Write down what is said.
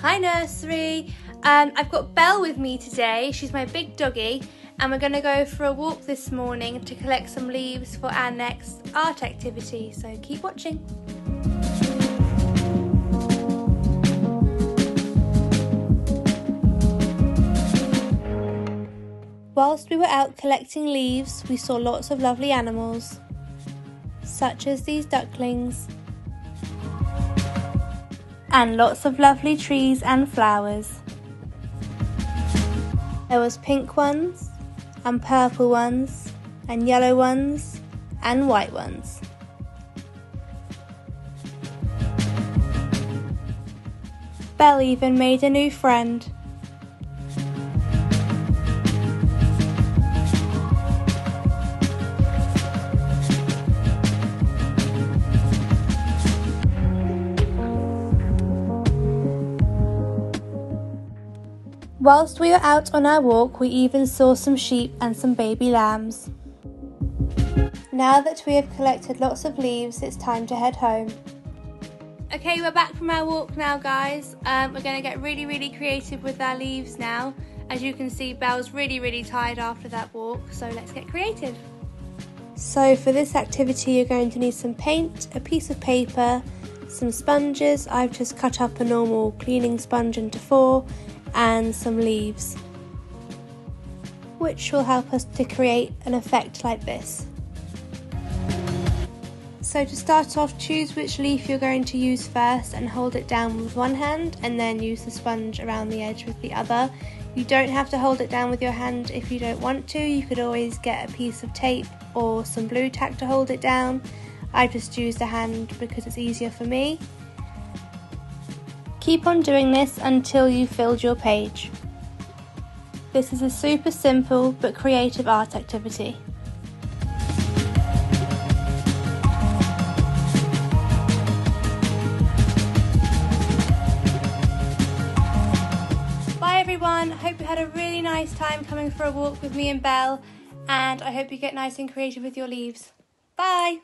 Hi nursery. Um, I've got Belle with me today. She's my big doggy and we're going to go for a walk this morning to collect some leaves for our next art activity. So keep watching. Whilst we were out collecting leaves, we saw lots of lovely animals, such as these ducklings, and lots of lovely trees and flowers. There was pink ones, and purple ones, and yellow ones, and white ones. Belle even made a new friend. Whilst we were out on our walk, we even saw some sheep and some baby lambs. Now that we have collected lots of leaves, it's time to head home. Okay, we're back from our walk now, guys. Um, we're going to get really, really creative with our leaves now. As you can see, Belle's really, really tired after that walk, so let's get creative. So for this activity, you're going to need some paint, a piece of paper, some sponges. I've just cut up a normal cleaning sponge into four and some leaves, which will help us to create an effect like this. So to start off, choose which leaf you're going to use first and hold it down with one hand and then use the sponge around the edge with the other. You don't have to hold it down with your hand if you don't want to. You could always get a piece of tape or some Blu Tack to hold it down. I just used a hand because it's easier for me. Keep on doing this until you've filled your page. This is a super simple but creative art activity. Bye everyone, I hope you had a really nice time coming for a walk with me and Belle and I hope you get nice and creative with your leaves. Bye!